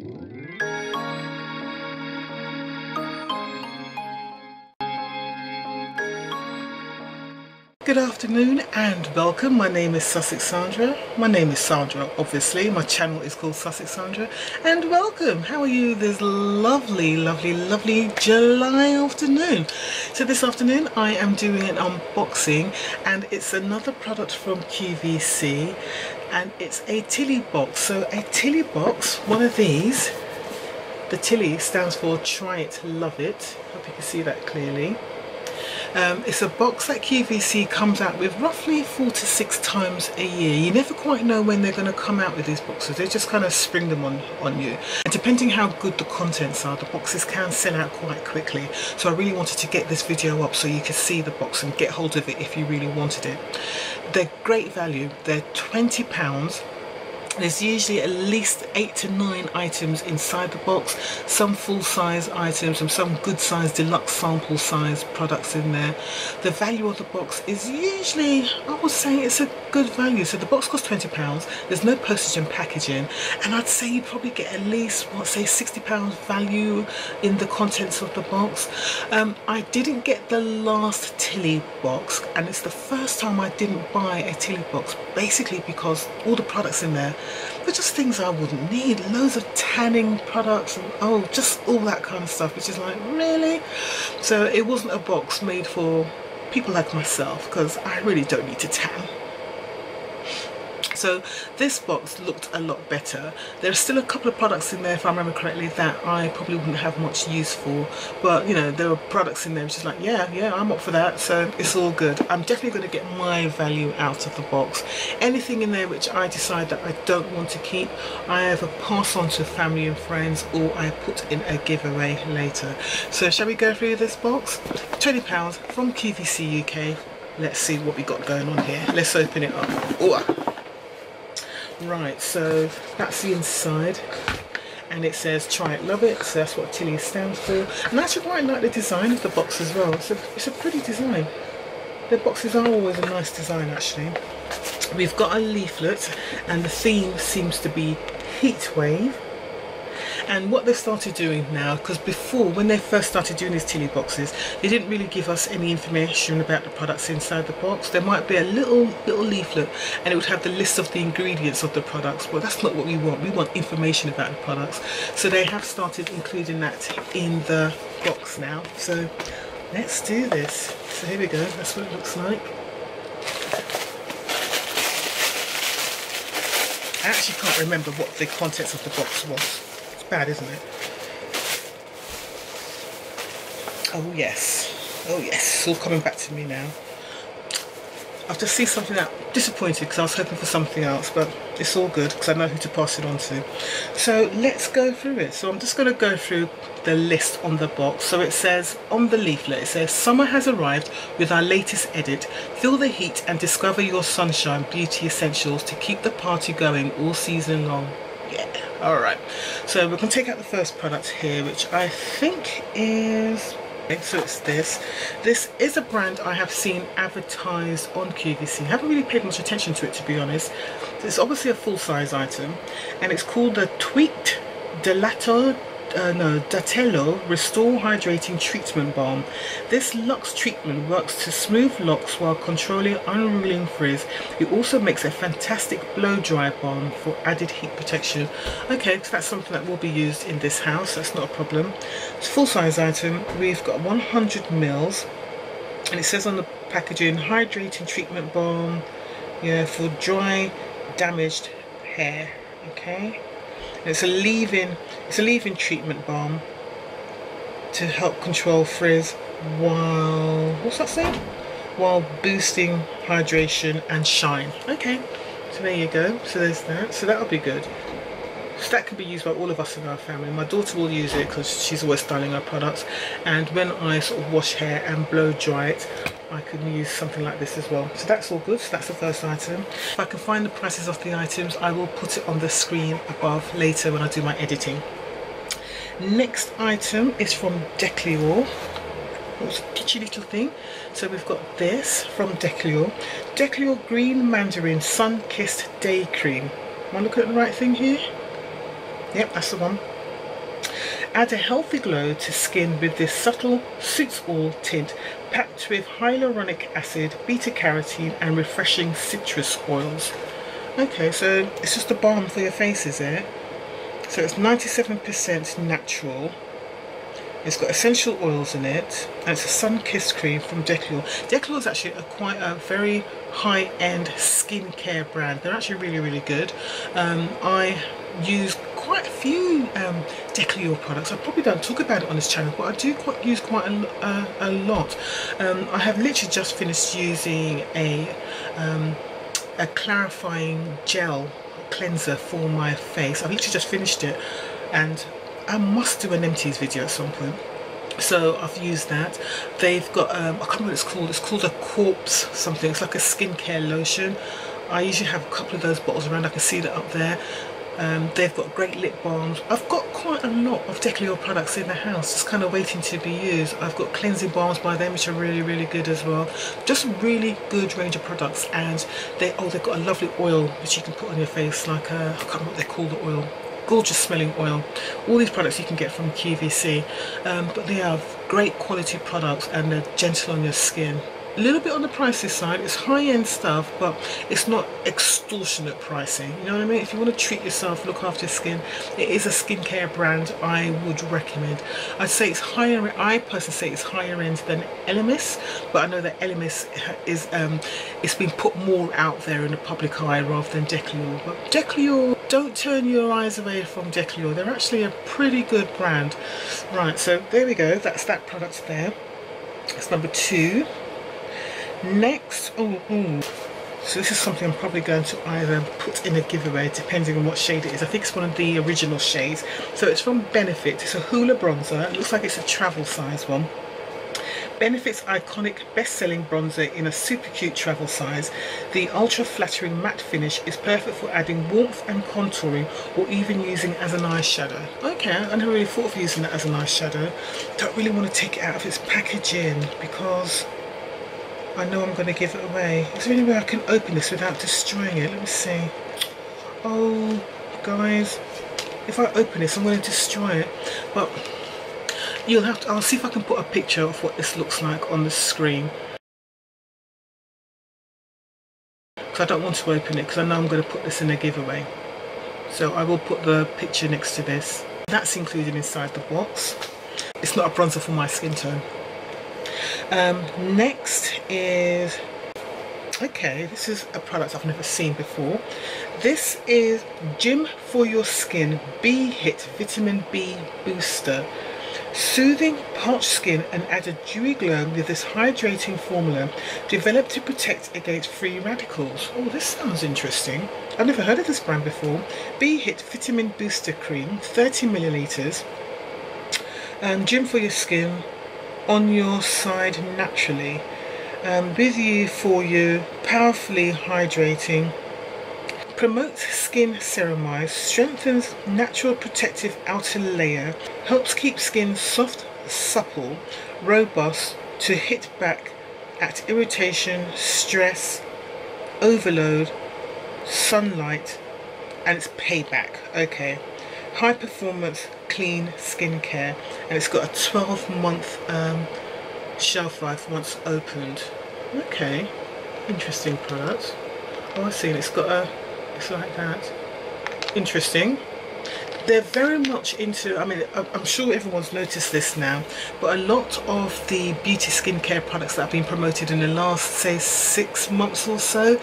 Mm-hmm. Good afternoon and welcome. My name is Sussex Sandra. My name is Sandra, obviously. My channel is called Sussex Sandra. And welcome. How are you this lovely, lovely, lovely July afternoon? So this afternoon I am doing an unboxing and it's another product from QVC and it's a TILI box. So a TILI box, one of these, the TILI stands for Try It, Love It. Hope you can see that clearly. Um, it's a box that QVC comes out with roughly four to six times a year. You never quite know when they're going to come out with these boxes. They just kind of spring them on, on you. And depending how good the contents are, the boxes can sell out quite quickly. So I really wanted to get this video up so you could see the box and get hold of it if you really wanted it. They're great value. They're £20 there's usually at least eight to nine items inside the box, some full size items and some good size deluxe sample size products in there. The value of the box is usually, I would say it's a good value. So the box costs £20, there's no postage and packaging and I'd say you probably get at least, what say £60 value in the contents of the box. Um, I didn't get the last TILI box and it's the first time I didn't buy a TILI box basically because all the products in there they're just things I wouldn't need. Loads of tanning products and oh, just all that kind of stuff. Which is like, really? So it wasn't a box made for people like myself because I really don't need to tan so this box looked a lot better. There's still a couple of products in there if I remember correctly that I probably wouldn't have much use for. But you know there were products in there which is like yeah yeah I'm up for that. So it's all good. I'm definitely going to get my value out of the box. Anything in there which I decide that I don't want to keep I either pass on to family and friends or I put in a giveaway later. So shall we go through this box? £20 from QVC UK let's see what we got going on here. Let's open it up. Ooh. Ah. Right, so that's the inside and it says try it, love it, so that's what TILI stands for. And I actually quite like the design of the box as well. It's a, it's a pretty design. The boxes are always a nice design actually. We've got a leaflet and the theme seems to be heat wave and what they've started doing now because before when they first started doing these TILI boxes they didn't really give us any information about the products inside the box. There might be a little little leaflet and it would have the list of the ingredients of the products but that's not what we want. We want information about the products. So they have started including that in the box now. So let's do this. So here we go. That's what it looks like. I actually can't remember what the contents of the box was bad, isn't it? Oh yes. Oh yes, it's all coming back to me now. I've just seen something that disappointed because I was hoping for something else, but it's all good because I know who to pass it on to. So let's go through it. So I'm just going to go through the list on the box. So it says on the leaflet, it says summer has arrived with our latest edit. Feel the heat and discover your sunshine beauty essentials to keep the party going all season long yeah all right. So we're going to take out the first product here which i think is so it's this. This is a brand i have seen advertised on qvc I haven't really paid much attention to it to be honest. It's obviously a full-size item and it's called the Tweak'd delato uh, no, Datello Restore Hydrating Treatment Balm. This Lux treatment works to smooth locks while controlling unruly frizz. It also makes a fantastic blow dry balm for added heat protection. Okay, so that's something that will be used in this house, that's not a problem. It's a full size item. We've got 100 mils and it says on the packaging hydrating treatment balm yeah for dry damaged hair okay it's a leave-in it's a leave-in treatment balm to help control frizz while what's that say? While boosting hydration and shine. Okay, so there you go. So there's that. So that'll be good. So that can be used by all of us in our family. My daughter will use it because she's always styling her products. And when I sort of wash hair and blow dry it, I can use something like this as well. So that's all good, so that's the first item. If I can find the prices of the items, I will put it on the screen above later when I do my editing. Next item is from Decleor. It's a kitschy little thing. So we've got this from Decleor. Decleor Green Mandarin Sun Kissed Day Cream. Am I looking at the right thing here? Yep, that's the one. Add a healthy glow to skin with this subtle Suits All tint packed with hyaluronic acid, beta carotene and refreshing citrus oils. Okay, so it's just a balm for your face, is it? So it's 97% natural. It's got essential oils in it, and it's a sun-kissed cream from Decleor. Decleor is actually a quite a very high-end skincare brand. They're actually really, really good. Um, I use few um, products. I probably don't talk about it on this channel, but I do quite use quite a, a, a lot. Um, I have literally just finished using a um, a clarifying gel cleanser for my face. I've literally just finished it and I must do an empties video at some point. So I've used that. They've got, um, I can't remember what it's called, it's called a corpse something. It's like a skincare lotion. I usually have a couple of those bottles around, I can see that up there. Um, they've got great lip balms. I've got quite a lot of Decleor products in the house, just kind of waiting to be used. I've got cleansing balms by them, which are really, really good as well. Just a really good range of products, and they oh, they've got a lovely oil which you can put on your face, like a, I can't remember what they call the oil. Gorgeous smelling oil. All these products you can get from QVC, um, but they are great quality products and they're gentle on your skin a little bit on the pricey side it's high-end stuff but it's not extortionate pricing you know what I mean? If you want to treat yourself look after your skin it is a skincare brand I would recommend. I'd say it's higher I personally say it's higher end than Elemis but I know that Elemis is um, it's been put more out there in the public eye rather than Decleor but Decleor don't turn your eyes away from Decleor they're actually a pretty good brand. Right so there we go that's that product there. That's number two Next, oh, oh, so this is something I'm probably going to either put in a giveaway depending on what shade it is. I think it's one of the original shades. So it's from Benefit. It's a Hoola bronzer. It looks like it's a travel size one. Benefit's iconic best-selling bronzer in a super cute travel size. The ultra flattering matte finish is perfect for adding warmth and contouring or even using as an eyeshadow. Okay, I never really thought of using that as an eyeshadow. Don't really want to take it out of its packaging because I know I'm going to give it away. Is there any way I can open this without destroying it? Let me see. Oh, guys. If I open this, I'm going to destroy it. But you'll have to... I'll see if I can put a picture of what this looks like on the screen. Because I don't want to open it because I know I'm going to put this in a giveaway. So I will put the picture next to this. That's included inside the box. It's not a bronzer for my skin tone. Um, next is, okay, this is a product I've never seen before. This is Gym for Your Skin B-Hit Vitamin B Booster. Soothing parched skin and add a dewy glow with this hydrating formula developed to protect against free radicals. Oh, this sounds interesting. I've never heard of this brand before. B-Hit Vitamin Booster Cream, 30 milliliters. Um, Gym for Your Skin, on your side naturally. Um, you for you powerfully hydrating. Promotes skin ceramides strengthens natural protective outer layer helps keep skin soft supple robust to hit back at irritation stress overload sunlight and it's payback. Okay. High performance clean skincare and it's got a 12 month um, shelf life once opened. Okay. Interesting product. Oh I see. It's got a it's like that. Interesting they're very much into I mean I'm sure everyone's noticed this now but a lot of the beauty skincare products that have been promoted in the last say six months or so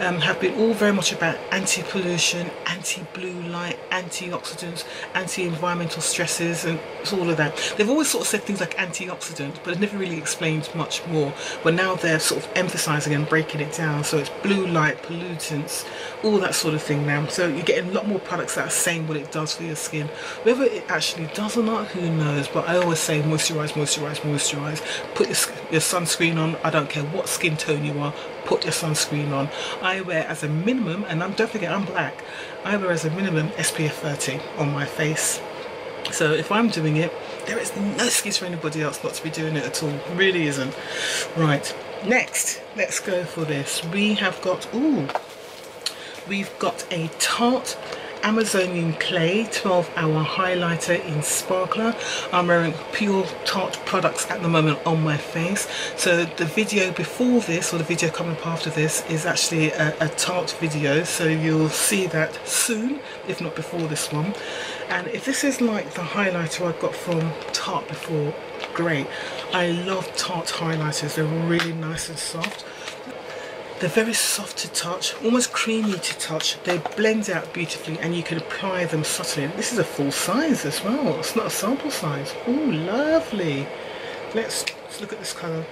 um, have been all very much about anti-pollution anti-blue light antioxidants anti-environmental stresses and all of that. They've always sort of said things like antioxidant but they've never really explained much more. But now they're sort of emphasizing and breaking it down so it's blue light pollutants all that sort of thing now. So you're getting a lot more products that are saying what it does for your skin. Whether it actually does or not, who knows? But I always say moisturize, moisturize, moisturize. Put your, your sunscreen on. I don't care what skin tone you are. Put your sunscreen on. I wear as a minimum, and I'm don't forget I'm black. I wear as a minimum SPF 30 on my face. So if I'm doing it, there is no excuse for anybody else not to be doing it at all. Really isn't. Right. Next, let's go for this. We have got oh we've got a Tarte Amazonian Clay 12 hour highlighter in Sparkler. I'm wearing Pure Tarte products at the moment on my face. So the video before this or the video coming up after this is actually a, a Tarte video. So you'll see that soon, if not before this one. And if this is like the highlighter I got from Tarte before, great. I love Tarte highlighters. They're really nice and soft. They're very soft to touch, almost creamy to touch. They blend out beautifully and you can apply them subtly. This is a full size as well. It's not a sample size. Oh, lovely. Let's, let's look at this colour.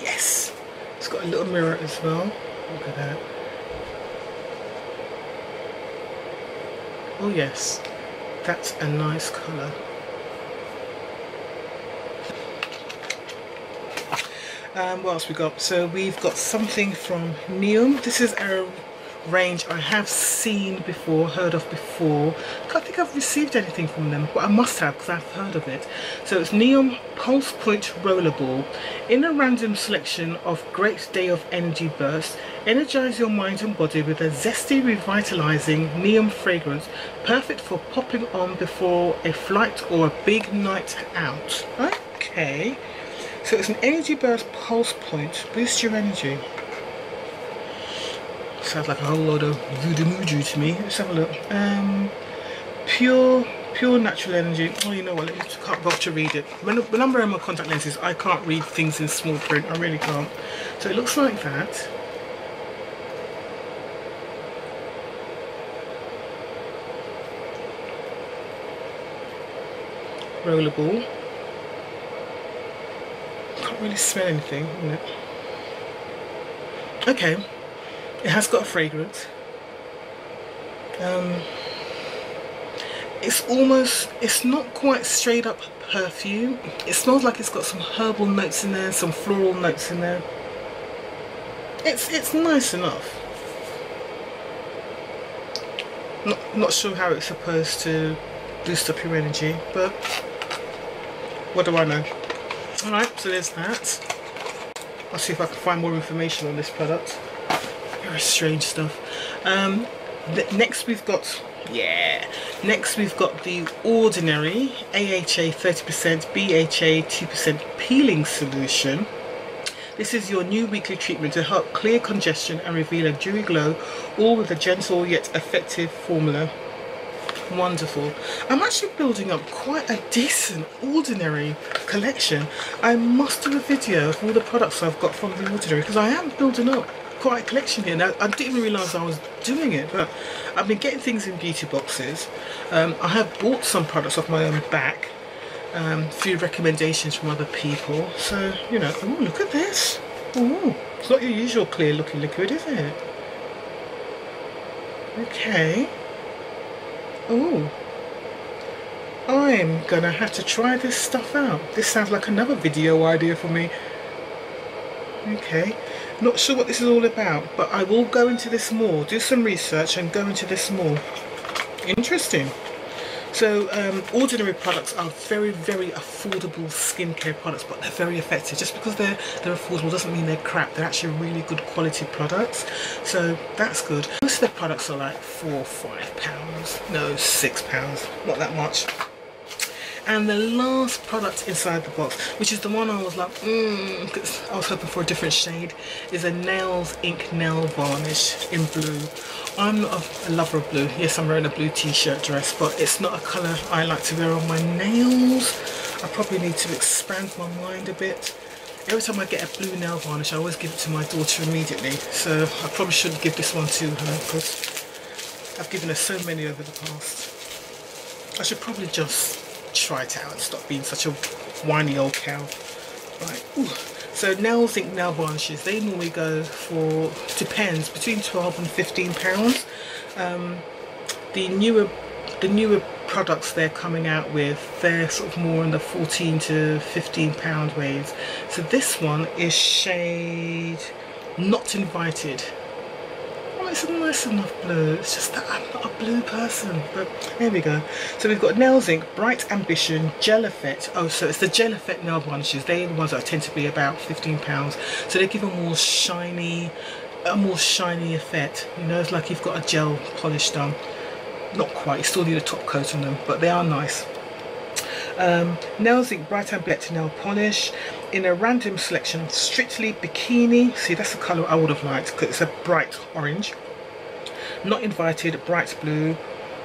Yes. It's got a little mirror as well. Look at that. Oh yes, that's a nice colour. Um, what else we got? So we've got something from Neom. This is a range I have seen before, heard of before. I can't think I've received anything from them, but I must have because I've heard of it. So it's Neom Pulse Point Rollerball. In a random selection of great day of energy bursts, energize your mind and body with a zesty, revitalizing Neom fragrance, perfect for popping on before a flight or a big night out. Okay. So it's an energy burst pulse point. Boost your energy. Sounds like a whole lot of voodoo moodoo to me. Let's have a look. Um, pure, pure natural energy. Oh, you know what? I can't bother to read it. When, when I'm wearing my contact lenses, I can't read things in small print. I really can't. So it looks like that. Rollerball really smell anything, it? Okay, it has got a fragrance. Um, it's almost, it's not quite straight up perfume. It smells like it's got some herbal notes in there, some floral notes in there. It's, it's nice enough. Not, not sure how it's supposed to boost up your energy, but what do I know? Alright, so there's that. I'll see if I can find more information on this product. Very strange stuff. Um, next we've got, yeah, next we've got the Ordinary AHA 30% BHA 2% peeling solution. This is your new weekly treatment to help clear congestion and reveal a dewy glow, all with a gentle yet effective formula wonderful. I'm actually building up quite a decent ordinary collection. I must do a video of all the products I've got from the ordinary because I am building up quite a collection here. Now, I didn't even realise I was doing it, but I've been getting things in beauty boxes. Um, I have bought some products off my own back, um, a few recommendations from other people. So, you know, oh, look at this. Oh, it's not your usual clear looking liquid, is it? Okay. Oh, I'm gonna have to try this stuff out. This sounds like another video idea for me. Okay, not sure what this is all about, but I will go into this more, do some research and go into this more. Interesting. So um, ordinary products are very, very affordable skincare products, but they're very effective. Just because they're they're affordable doesn't mean they're crap. They're actually really good quality products. So that's good. Most of the products are like four, five pounds. No, six pounds. Not that much. And the last product inside the box, which is the one I was like, mmm, because I was hoping for a different shade, is a Nails Inc Nail Varnish in blue. I'm not a lover of blue. Yes, I'm wearing a blue t-shirt dress, but it's not a colour I like to wear on my nails. I probably need to expand my mind a bit. Every time I get a blue nail varnish, I always give it to my daughter immediately. So I probably shouldn't give this one to her because I've given her so many over the past. I should probably just try it out and stop being such a whiny old cow. Right, Ooh. so Nails Inc nail varnishes, they normally go for, depends, between 12 and 15 pounds. Um, the newer the newer products they're coming out with, they're sort of more in the 14 to 15 pound ways. So this one is shade Not Invited it's a nice enough blue. It's just that I'm not a blue person. But there we go. So we've got Nails Inc, Bright Ambition, Gel Effect. Oh, so it's the Gel Effect nail varnishes. They're the ones that tend to be about £15. So they give a more shiny, a more shiny effect. You know, it's like you've got a gel polish done. not quite you still need a top coat on them but they are nice um, Nails Inc Bright and Black Nail Polish in a random selection Strictly Bikini. See, that's the colour I would have liked because it's a bright orange. Not Invited, bright blue,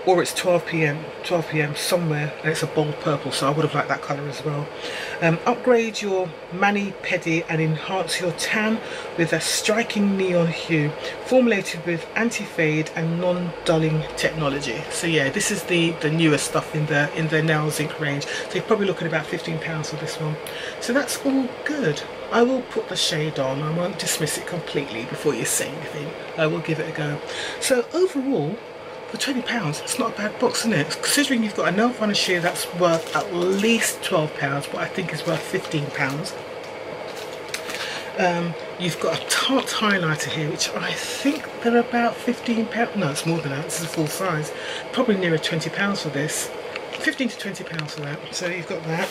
or it's 12 p.m. 12 p.m. somewhere and it's a bold purple so I would have liked that colour as well um, upgrade your mani pedi and enhance your tan with a striking neon hue formulated with anti-fade and non-dulling technology so yeah this is the the newest stuff in the in the Nails Inc range so you're probably looking about 15 pounds for this one so that's all good I will put the shade on. I won't dismiss it completely before you say anything. I will give it a go. So overall for 20 pounds it's not a bad box isn't it? Considering you've got a nail varnish here that's worth at least 12 pounds but I think it's worth 15 pounds. Um, you've got a Tarte highlighter here which I think they're about 15 pounds. No it's more than that. This is a full size. Probably nearer 20 pounds for this. 15 to 20 pounds for that. So you've got that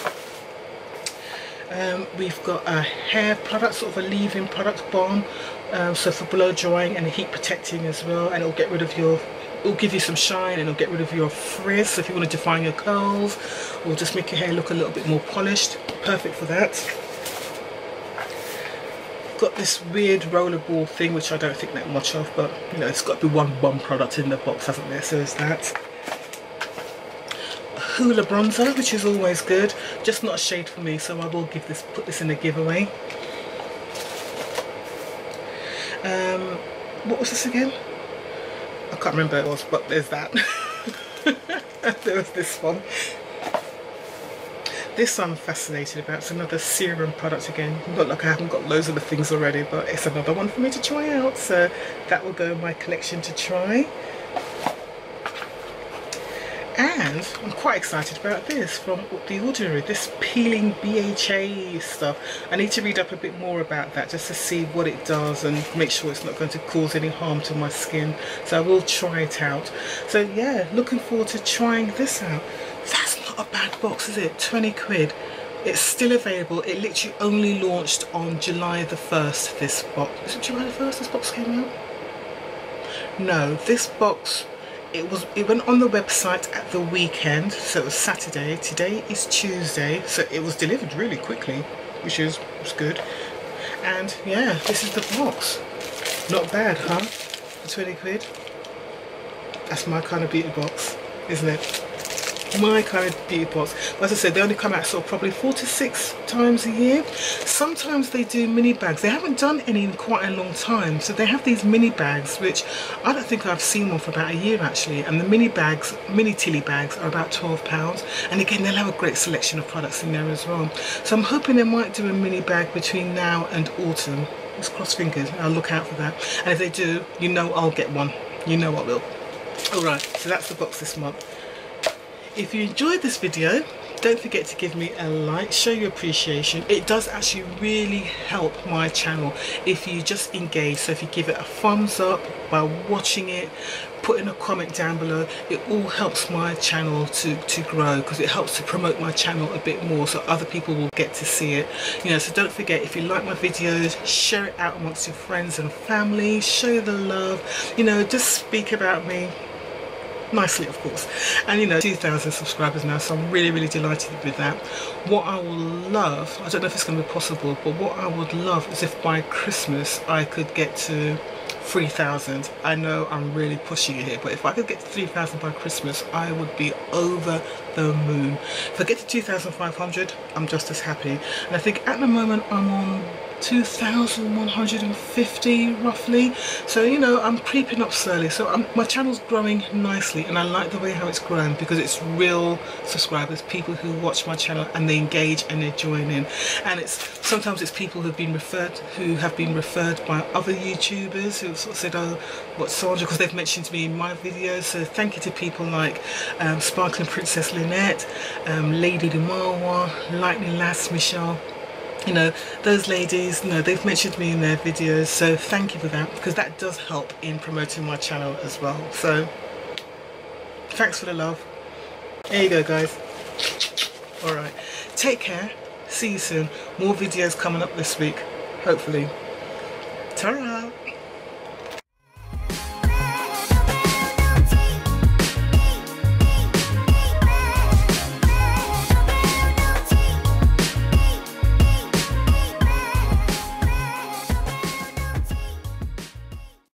um, we've got a hair product sort of a leave-in product balm um, so for blow drying and heat protecting as well and it'll get rid of your it'll give you some shine and it'll get rid of your frizz so if you want to define your curls or just make your hair look a little bit more polished. Perfect for that. Got this weird rollerball thing which I don't think that much of but you know it's got to be one bomb product in the box hasn't there? So is that Hoola bronzer which is always good just not a shade for me so I will give this put this in a giveaway um, what was this again I can't remember it was, but there's that. there was this one. This I'm fascinated about. It's another serum product again. Not like I haven't got loads of the things already, but it's another one for me to try out. So that will go in my collection to try. And I'm quite excited about this from The Ordinary, this peeling BHA stuff. I need to read up a bit more about that just to see what it does and make sure it's not going to cause any harm to my skin. So I will try it out. So yeah, looking forward to trying this out. That's not a bad box, is it? 20 quid. It's still available. It literally only launched on July the 1st, this box. Is it July the 1st this box came out? No, this box it was it went on the website at the weekend so it was Saturday. Today is Tuesday so it was delivered really quickly which is was good. And yeah this is the box. Not bad huh? For 20 quid? That's my kind of beauty box isn't it my kind of beauty. But as I said, they only come out of probably four to six times a year. Sometimes they do mini bags. They haven't done any in quite a long time. So they have these mini bags, which I don't think I've seen one for about a year actually. And the mini bags, mini TILI bags are about 12 pounds. And again, they'll have a great selection of products in there as well. So I'm hoping they might do a mini bag between now and autumn. Let's cross fingers. I'll look out for that. And if they do, you know I'll get one. You know I will. Alright, so that's the box this month. If you enjoyed this video, don't forget to give me a like, show your appreciation. It does actually really help my channel if you just engage. So if you give it a thumbs up by watching it, put in a comment down below. It all helps my channel to, to grow because it helps to promote my channel a bit more so other people will get to see it. You know, so don't forget if you like my videos, share it out amongst your friends and family, show the love, you know, just speak about me nicely of course. And you know 2,000 subscribers now so I'm really really delighted with that. What I will love I don't know if it's going to be possible but what I would love is if by Christmas I could get to 3,000 I know I'm really pushing it here but if I could get to 3,000 by Christmas I would be over the moon. If I get to 2,500 I'm just as happy. And I think at the moment I'm on 2,150 roughly. So you know I'm creeping up slowly. So I'm, my channel's growing nicely and I like the way how it's grown because it's real subscribers people who watch my channel and they engage and they join in. And it's sometimes it's people who've been referred who have been referred by other YouTubers who've sort of said oh what's Sandra because they've mentioned me in my videos so thank you to people like um, Sparkling Princess Lynette, um, Lady Dumawa, Lightning Lass Michelle you know those ladies you know they've mentioned me in their videos so thank you for that because that does help in promoting my channel as well. So thanks for the love. There you go guys. All right. Take care. See you soon. More videos coming up this week hopefully. Ta